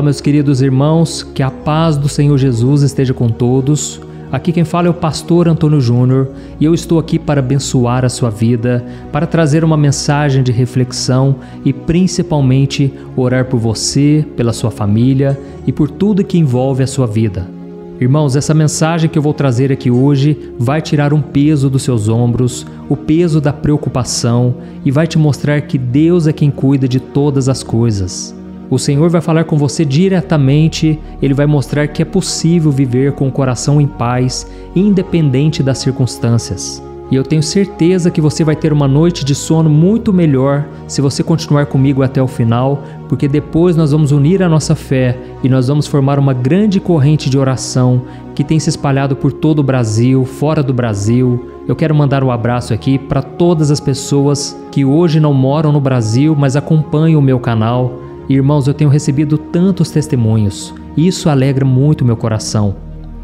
Olá, meus queridos irmãos, que a paz do Senhor Jesus esteja com todos. Aqui quem fala é o pastor Antônio Júnior e eu estou aqui para abençoar a sua vida, para trazer uma mensagem de reflexão e principalmente orar por você, pela sua família e por tudo que envolve a sua vida. Irmãos, essa mensagem que eu vou trazer aqui hoje vai tirar um peso dos seus ombros, o peso da preocupação e vai te mostrar que Deus é quem cuida de todas as coisas. O Senhor vai falar com você diretamente, ele vai mostrar que é possível viver com o coração em paz, independente das circunstâncias. E eu tenho certeza que você vai ter uma noite de sono muito melhor se você continuar comigo até o final, porque depois nós vamos unir a nossa fé e nós vamos formar uma grande corrente de oração que tem se espalhado por todo o Brasil, fora do Brasil. Eu quero mandar um abraço aqui para todas as pessoas que hoje não moram no Brasil, mas acompanham o meu canal Irmãos, eu tenho recebido tantos testemunhos e isso alegra muito meu coração.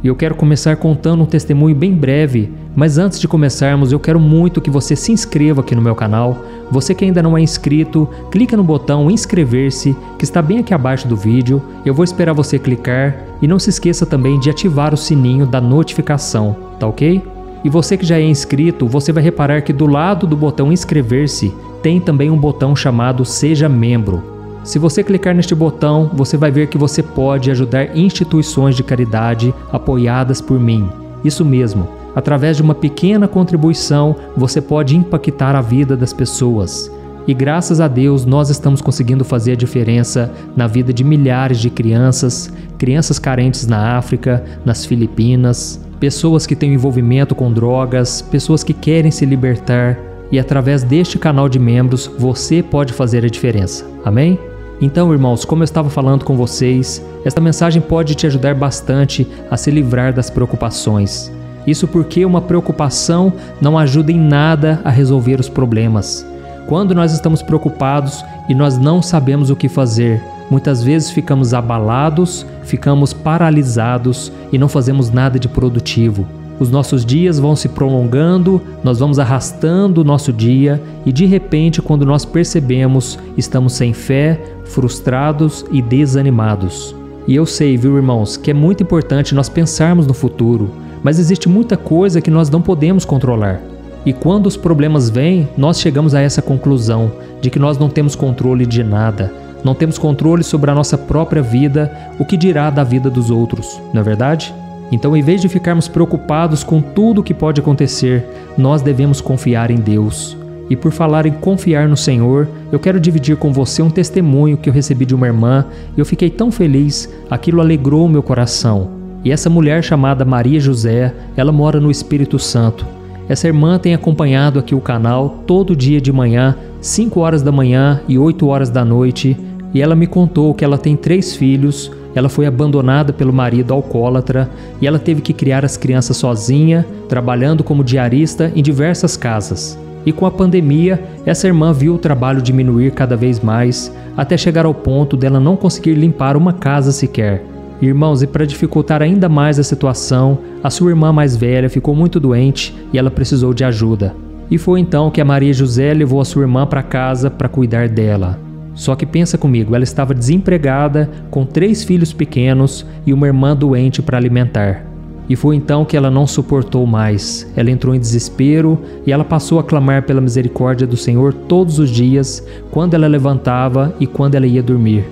E eu quero começar contando um testemunho bem breve, mas antes de começarmos, eu quero muito que você se inscreva aqui no meu canal. Você que ainda não é inscrito, clica no botão inscrever-se, que está bem aqui abaixo do vídeo. Eu vou esperar você clicar e não se esqueça também de ativar o sininho da notificação, tá ok? E você que já é inscrito, você vai reparar que do lado do botão inscrever-se tem também um botão chamado Seja Membro. Se você clicar neste botão, você vai ver que você pode ajudar instituições de caridade apoiadas por mim. Isso mesmo, através de uma pequena contribuição, você pode impactar a vida das pessoas. E graças a Deus nós estamos conseguindo fazer a diferença na vida de milhares de crianças, crianças carentes na África, nas Filipinas, pessoas que têm envolvimento com drogas, pessoas que querem se libertar. E através deste canal de membros você pode fazer a diferença. Amém? Então, irmãos, como eu estava falando com vocês, esta mensagem pode te ajudar bastante a se livrar das preocupações. Isso porque uma preocupação não ajuda em nada a resolver os problemas. Quando nós estamos preocupados e nós não sabemos o que fazer, muitas vezes ficamos abalados, ficamos paralisados e não fazemos nada de produtivo. Os nossos dias vão se prolongando, nós vamos arrastando o nosso dia e de repente, quando nós percebemos, estamos sem fé, frustrados e desanimados. E eu sei, viu, irmãos, que é muito importante nós pensarmos no futuro, mas existe muita coisa que nós não podemos controlar. E quando os problemas vêm, nós chegamos a essa conclusão de que nós não temos controle de nada, não temos controle sobre a nossa própria vida, o que dirá da vida dos outros, não é verdade? Então, em vez de ficarmos preocupados com tudo o que pode acontecer, nós devemos confiar em Deus. E por falar em confiar no Senhor, eu quero dividir com você um testemunho que eu recebi de uma irmã eu fiquei tão feliz, aquilo alegrou o meu coração. E essa mulher chamada Maria José, ela mora no Espírito Santo. Essa irmã tem acompanhado aqui o canal todo dia de manhã, 5 horas da manhã e 8 horas da noite, e ela me contou que ela tem três filhos ela foi abandonada pelo marido alcoólatra e ela teve que criar as crianças sozinha, trabalhando como diarista em diversas casas. E com a pandemia, essa irmã viu o trabalho diminuir cada vez mais, até chegar ao ponto dela não conseguir limpar uma casa sequer. Irmãos, e para dificultar ainda mais a situação, a sua irmã mais velha ficou muito doente e ela precisou de ajuda. E foi então que a Maria José levou a sua irmã para casa para cuidar dela. Só que pensa comigo, ela estava desempregada, com três filhos pequenos e uma irmã doente para alimentar. E foi então que ela não suportou mais. Ela entrou em desespero e ela passou a clamar pela misericórdia do Senhor todos os dias, quando ela levantava e quando ela ia dormir.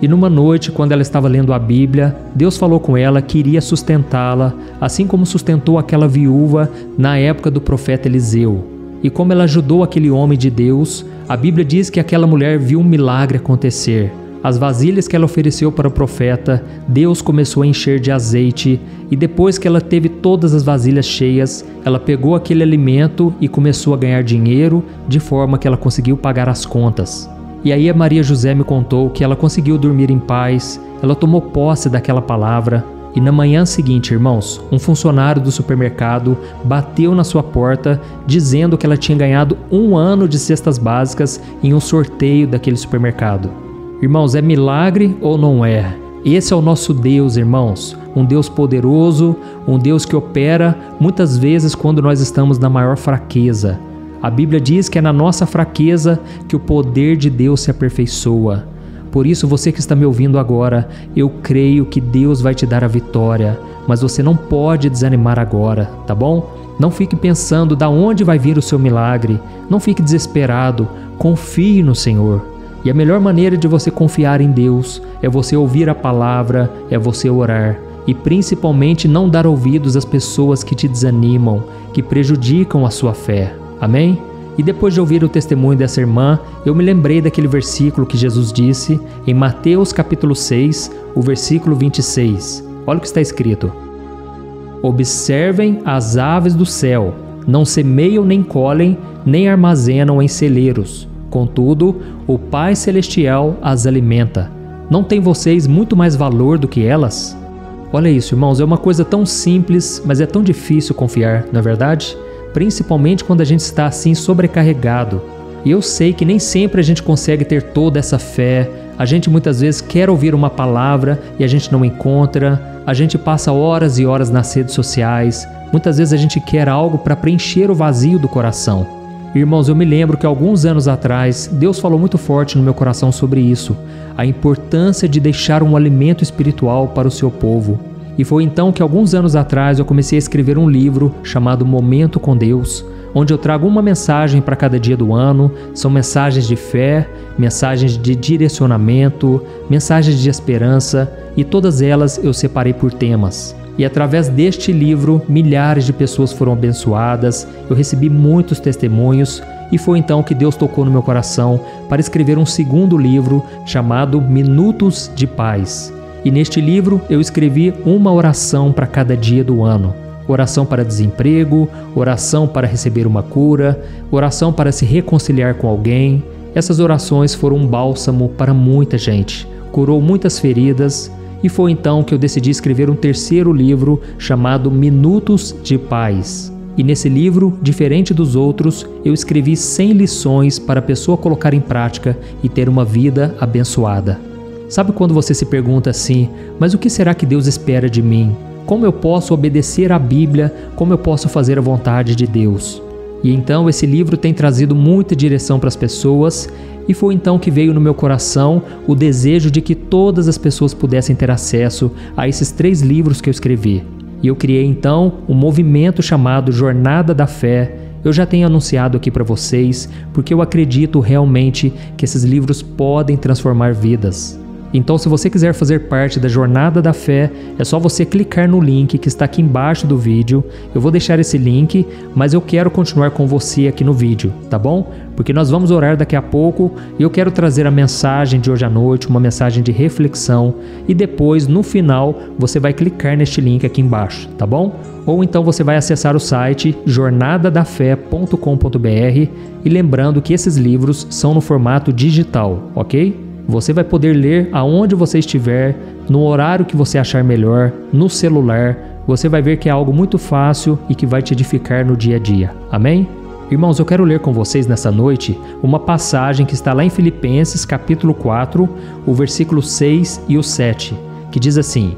E numa noite, quando ela estava lendo a Bíblia, Deus falou com ela que iria sustentá-la, assim como sustentou aquela viúva na época do profeta Eliseu. E como ela ajudou aquele homem de Deus, a Bíblia diz que aquela mulher viu um milagre acontecer. As vasilhas que ela ofereceu para o profeta, Deus começou a encher de azeite, e depois que ela teve todas as vasilhas cheias, ela pegou aquele alimento e começou a ganhar dinheiro, de forma que ela conseguiu pagar as contas. E aí a Maria José me contou que ela conseguiu dormir em paz, ela tomou posse daquela palavra, e na manhã seguinte, irmãos, um funcionário do supermercado bateu na sua porta dizendo que ela tinha ganhado um ano de cestas básicas em um sorteio daquele supermercado. Irmãos, é milagre ou não é? Esse é o nosso Deus, irmãos. Um Deus poderoso, um Deus que opera muitas vezes quando nós estamos na maior fraqueza. A Bíblia diz que é na nossa fraqueza que o poder de Deus se aperfeiçoa. Por isso, você que está me ouvindo agora, eu creio que Deus vai te dar a vitória, mas você não pode desanimar agora, tá bom? Não fique pensando da onde vai vir o seu milagre, não fique desesperado, confie no Senhor. E a melhor maneira de você confiar em Deus é você ouvir a palavra, é você orar e principalmente não dar ouvidos às pessoas que te desanimam, que prejudicam a sua fé. Amém? E depois de ouvir o testemunho dessa irmã, eu me lembrei daquele versículo que Jesus disse em Mateus capítulo 6, o versículo 26. Olha o que está escrito: Observem as aves do céu, não semeiam nem colhem, nem armazenam em celeiros. Contudo, o Pai celestial as alimenta. Não tem vocês muito mais valor do que elas? Olha isso, irmãos, é uma coisa tão simples, mas é tão difícil confiar, não é verdade? Principalmente quando a gente está assim sobrecarregado. E eu sei que nem sempre a gente consegue ter toda essa fé. A gente muitas vezes quer ouvir uma palavra e a gente não encontra. A gente passa horas e horas nas redes sociais. Muitas vezes a gente quer algo para preencher o vazio do coração. Irmãos, eu me lembro que alguns anos atrás Deus falou muito forte no meu coração sobre isso, a importância de deixar um alimento espiritual para o seu povo. E foi então que alguns anos atrás eu comecei a escrever um livro chamado Momento com Deus, onde eu trago uma mensagem para cada dia do ano. São mensagens de fé, mensagens de direcionamento, mensagens de esperança e todas elas eu separei por temas. E através deste livro, milhares de pessoas foram abençoadas, eu recebi muitos testemunhos e foi então que Deus tocou no meu coração para escrever um segundo livro chamado Minutos de Paz. E neste livro eu escrevi uma oração para cada dia do ano. Oração para desemprego, oração para receber uma cura, oração para se reconciliar com alguém. Essas orações foram um bálsamo para muita gente, curou muitas feridas e foi então que eu decidi escrever um terceiro livro chamado Minutos de Paz. E nesse livro, diferente dos outros, eu escrevi 100 lições para a pessoa colocar em prática e ter uma vida abençoada. Sabe quando você se pergunta assim: mas o que será que Deus espera de mim? Como eu posso obedecer à Bíblia? Como eu posso fazer a vontade de Deus? E então esse livro tem trazido muita direção para as pessoas, e foi então que veio no meu coração o desejo de que todas as pessoas pudessem ter acesso a esses três livros que eu escrevi. E eu criei então um movimento chamado Jornada da Fé. Eu já tenho anunciado aqui para vocês, porque eu acredito realmente que esses livros podem transformar vidas. Então, se você quiser fazer parte da jornada da fé, é só você clicar no link que está aqui embaixo do vídeo. Eu vou deixar esse link, mas eu quero continuar com você aqui no vídeo, tá bom? Porque nós vamos orar daqui a pouco e eu quero trazer a mensagem de hoje à noite, uma mensagem de reflexão, e depois, no final, você vai clicar neste link aqui embaixo, tá bom? Ou então você vai acessar o site jornadadafé.com.br e lembrando que esses livros são no formato digital, ok? Você vai poder ler aonde você estiver, no horário que você achar melhor, no celular. Você vai ver que é algo muito fácil e que vai te edificar no dia a dia. Amém? Irmãos, eu quero ler com vocês nessa noite uma passagem que está lá em Filipenses, capítulo 4, o versículo 6 e o 7, que diz assim: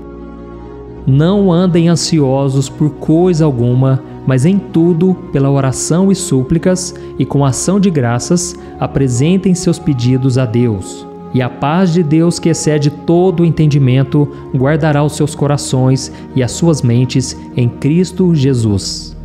Não andem ansiosos por coisa alguma, mas em tudo, pela oração e súplicas e com ação de graças, apresentem seus pedidos a Deus. E a paz de Deus, que excede todo o entendimento, guardará os seus corações e as suas mentes em Cristo Jesus.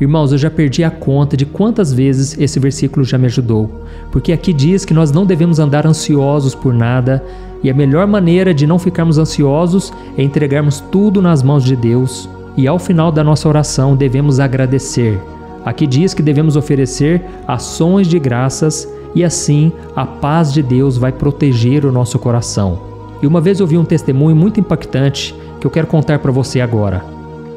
Irmãos, eu já perdi a conta de quantas vezes esse versículo já me ajudou, porque aqui diz que nós não devemos andar ansiosos por nada, e a melhor maneira de não ficarmos ansiosos é entregarmos tudo nas mãos de Deus, e ao final da nossa oração devemos agradecer. Aqui diz que devemos oferecer ações de graças e assim a paz de Deus vai proteger o nosso coração. E uma vez eu vi um testemunho muito impactante que eu quero contar para você agora.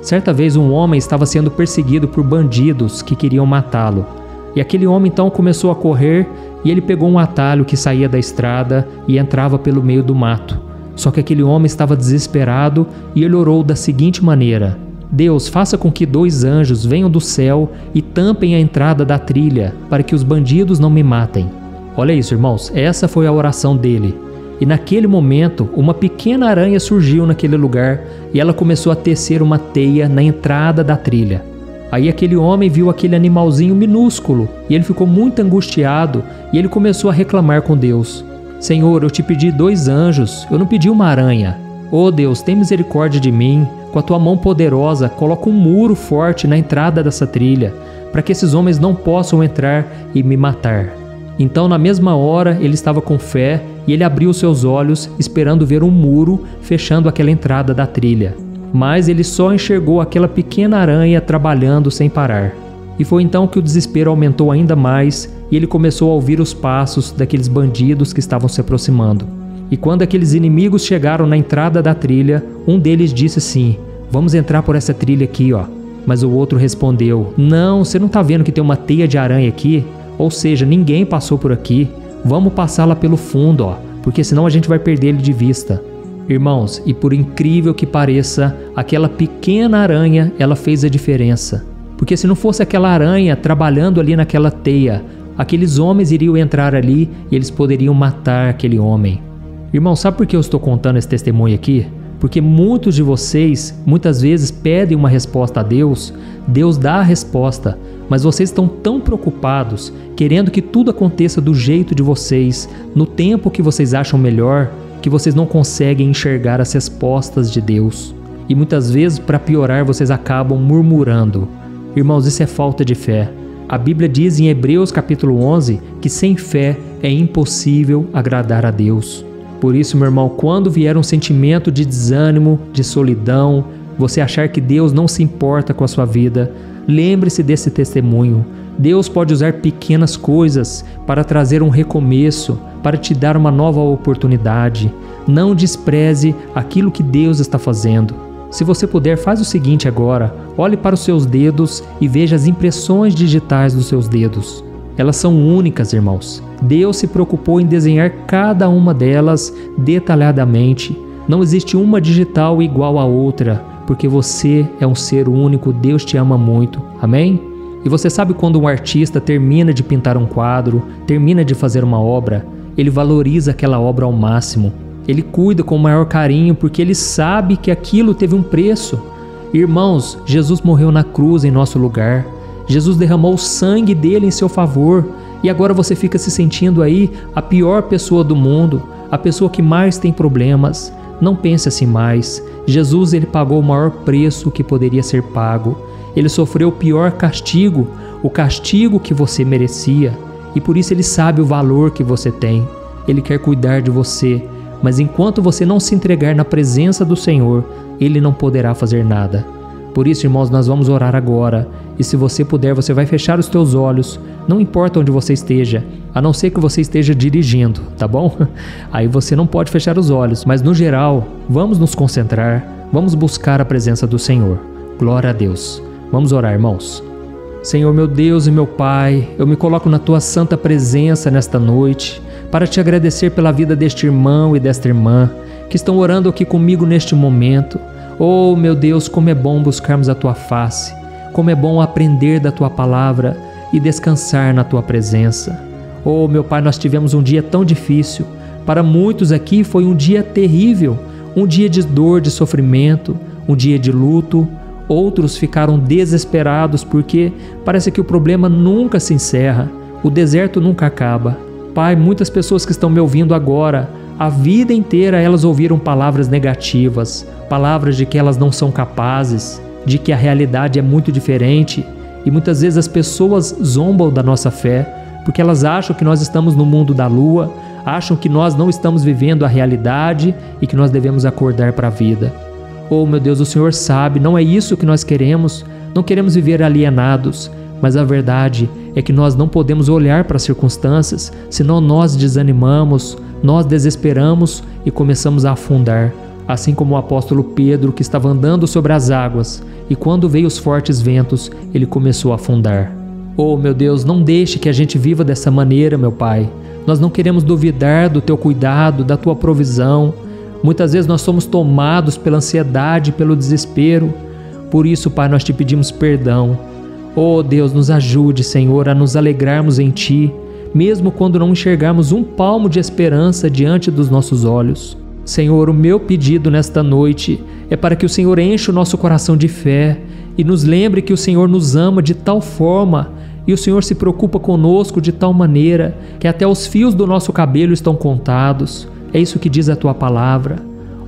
Certa vez um homem estava sendo perseguido por bandidos que queriam matá-lo. E aquele homem então começou a correr e ele pegou um atalho que saía da estrada e entrava pelo meio do mato. Só que aquele homem estava desesperado e ele orou da seguinte maneira: Deus, faça com que dois anjos venham do céu e tampem a entrada da trilha, para que os bandidos não me matem. Olha isso, irmãos, essa foi a oração dele. E naquele momento, uma pequena aranha surgiu naquele lugar e ela começou a tecer uma teia na entrada da trilha. Aí aquele homem viu aquele animalzinho minúsculo e ele ficou muito angustiado e ele começou a reclamar com Deus. Senhor, eu te pedi dois anjos, eu não pedi uma aranha. Oh Deus, tem misericórdia de mim. Com a tua mão poderosa, coloca um muro forte na entrada dessa trilha, para que esses homens não possam entrar e me matar. Então, na mesma hora, ele estava com fé e ele abriu seus olhos, esperando ver um muro fechando aquela entrada da trilha. Mas ele só enxergou aquela pequena aranha trabalhando sem parar. E foi então que o desespero aumentou ainda mais e ele começou a ouvir os passos daqueles bandidos que estavam se aproximando. E quando aqueles inimigos chegaram na entrada da trilha, um deles disse assim: Vamos entrar por essa trilha aqui, ó. Mas o outro respondeu: Não, você não está vendo que tem uma teia de aranha aqui? Ou seja, ninguém passou por aqui. Vamos passá-la pelo fundo, ó, porque senão a gente vai perder ele de vista. Irmãos, e por incrível que pareça, aquela pequena aranha, ela fez a diferença. Porque se não fosse aquela aranha trabalhando ali naquela teia, aqueles homens iriam entrar ali e eles poderiam matar aquele homem. Irmão, sabe por que eu estou contando esse testemunho aqui? Porque muitos de vocês muitas vezes pedem uma resposta a Deus, Deus dá a resposta, mas vocês estão tão preocupados, querendo que tudo aconteça do jeito de vocês, no tempo que vocês acham melhor, que vocês não conseguem enxergar as respostas de Deus. E muitas vezes, para piorar, vocês acabam murmurando. Irmãos, isso é falta de fé. A Bíblia diz em Hebreus capítulo 11 que sem fé é impossível agradar a Deus. Por isso, meu irmão, quando vier um sentimento de desânimo, de solidão, você achar que Deus não se importa com a sua vida, lembre-se desse testemunho. Deus pode usar pequenas coisas para trazer um recomeço, para te dar uma nova oportunidade. Não despreze aquilo que Deus está fazendo. Se você puder, faz o seguinte agora: olhe para os seus dedos e veja as impressões digitais dos seus dedos. Elas são únicas, irmãos. Deus se preocupou em desenhar cada uma delas detalhadamente. Não existe uma digital igual à outra, porque você é um ser único, Deus te ama muito. Amém? E você sabe quando um artista termina de pintar um quadro, termina de fazer uma obra, ele valoriza aquela obra ao máximo. Ele cuida com o maior carinho porque ele sabe que aquilo teve um preço. Irmãos, Jesus morreu na cruz em nosso lugar. Jesus derramou o sangue dele em seu favor e agora você fica se sentindo aí a pior pessoa do mundo, a pessoa que mais tem problemas. Não pense assim mais. Jesus ele pagou o maior preço que poderia ser pago. Ele sofreu o pior castigo, o castigo que você merecia, e por isso ele sabe o valor que você tem. Ele quer cuidar de você, mas enquanto você não se entregar na presença do Senhor, ele não poderá fazer nada. Por isso, irmãos, nós vamos orar agora. E se você puder, você vai fechar os teus olhos, não importa onde você esteja, a não ser que você esteja dirigindo, tá bom? Aí você não pode fechar os olhos, mas no geral, vamos nos concentrar, vamos buscar a presença do Senhor. Glória a Deus. Vamos orar, irmãos. Senhor, meu Deus e meu Pai, eu me coloco na tua santa presença nesta noite para te agradecer pela vida deste irmão e desta irmã que estão orando aqui comigo neste momento. Oh, meu Deus, como é bom buscarmos a tua face, como é bom aprender da tua palavra e descansar na tua presença. Oh, meu Pai, nós tivemos um dia tão difícil. Para muitos aqui foi um dia terrível, um dia de dor, de sofrimento, um dia de luto. Outros ficaram desesperados porque parece que o problema nunca se encerra, o deserto nunca acaba. Pai, muitas pessoas que estão me ouvindo agora a vida inteira elas ouviram palavras negativas, palavras de que elas não são capazes, de que a realidade é muito diferente, e muitas vezes as pessoas zombam da nossa fé, porque elas acham que nós estamos no mundo da lua, acham que nós não estamos vivendo a realidade e que nós devemos acordar para a vida. Oh, meu Deus, o Senhor sabe, não é isso que nós queremos, não queremos viver alienados, mas a verdade é que nós não podemos olhar para as circunstâncias, senão nós desanimamos, nós desesperamos e começamos a afundar, assim como o apóstolo Pedro que estava andando sobre as águas e quando veio os fortes ventos, ele começou a afundar. Oh, meu Deus, não deixe que a gente viva dessa maneira, meu Pai. Nós não queremos duvidar do teu cuidado, da tua provisão. Muitas vezes nós somos tomados pela ansiedade, pelo desespero. Por isso, Pai, nós te pedimos perdão. Oh Deus, nos ajude, Senhor, a nos alegrarmos em Ti, mesmo quando não enxergarmos um palmo de esperança diante dos nossos olhos. Senhor, o meu pedido nesta noite é para que o Senhor enche o nosso coração de fé e nos lembre que o Senhor nos ama de tal forma E o Senhor se preocupa conosco de tal maneira que até os fios do nosso cabelo estão contados. É isso que diz a tua palavra.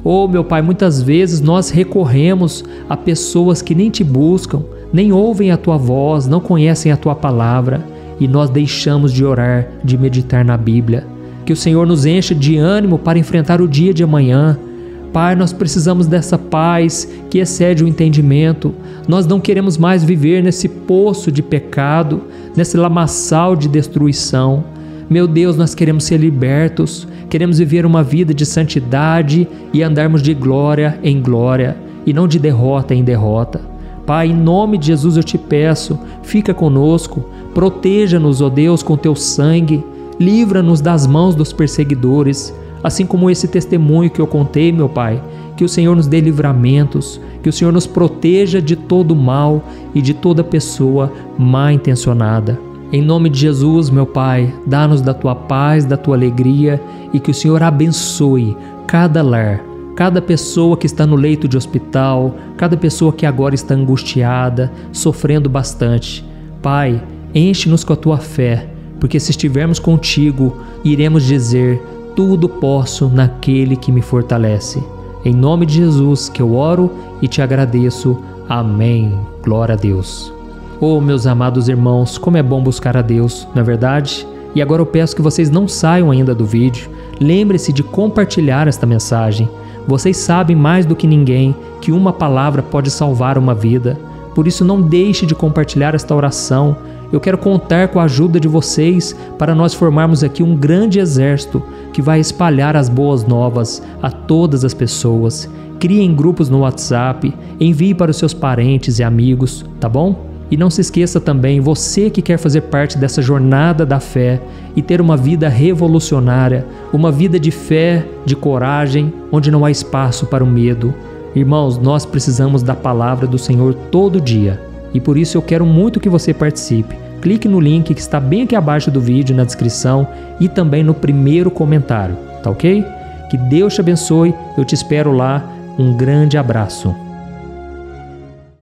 Oh, meu Pai, muitas vezes nós recorremos a pessoas que nem te buscam, nem ouvem a tua voz, não conhecem a tua palavra, e nós deixamos de orar, de meditar na Bíblia. Que o Senhor nos encha de ânimo para enfrentar o dia de amanhã. Pai, nós precisamos dessa paz que excede o entendimento. Nós não queremos mais viver nesse poço de pecado, nesse lamaçal de destruição. Meu Deus, nós queremos ser libertos, queremos viver uma vida de santidade e andarmos de glória em glória e não de derrota em derrota. Pai, em nome de Jesus eu te peço, fica conosco, proteja-nos, ó Deus, com teu sangue, livra-nos das mãos dos perseguidores, assim como esse testemunho que eu contei, meu Pai, que o Senhor nos dê livramentos, que o Senhor nos proteja de todo mal e de toda pessoa mal intencionada. Em nome de Jesus, meu Pai, dá-nos da tua paz, da tua alegria e que o Senhor abençoe cada lar, cada pessoa que está no leito de hospital, cada pessoa que agora está angustiada, sofrendo bastante. Pai, enche-nos com a tua fé, porque se estivermos contigo, iremos dizer: Tudo posso naquele que me fortalece. Em nome de Jesus que eu oro e te agradeço. Amém. Glória a Deus. Oh, meus amados irmãos, como é bom buscar a Deus, não é verdade? E agora eu peço que vocês não saiam ainda do vídeo. Lembre-se de compartilhar esta mensagem. Vocês sabem mais do que ninguém que uma palavra pode salvar uma vida. Por isso, não deixe de compartilhar esta oração. Eu quero contar com a ajuda de vocês para nós formarmos aqui um grande exército que vai espalhar as boas novas a todas as pessoas. Criem grupos no WhatsApp, envie para os seus parentes e amigos, tá bom? E não se esqueça também, você que quer fazer parte dessa jornada da fé e ter uma vida revolucionária, uma vida de fé, de coragem, onde não há espaço para o medo. Irmãos, nós precisamos da palavra do Senhor todo dia e por isso eu quero muito que você participe. Clique no link que está bem aqui abaixo do vídeo, na descrição e também no primeiro comentário, tá ok? Que Deus te abençoe, eu te espero lá. Um grande abraço.